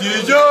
Yo!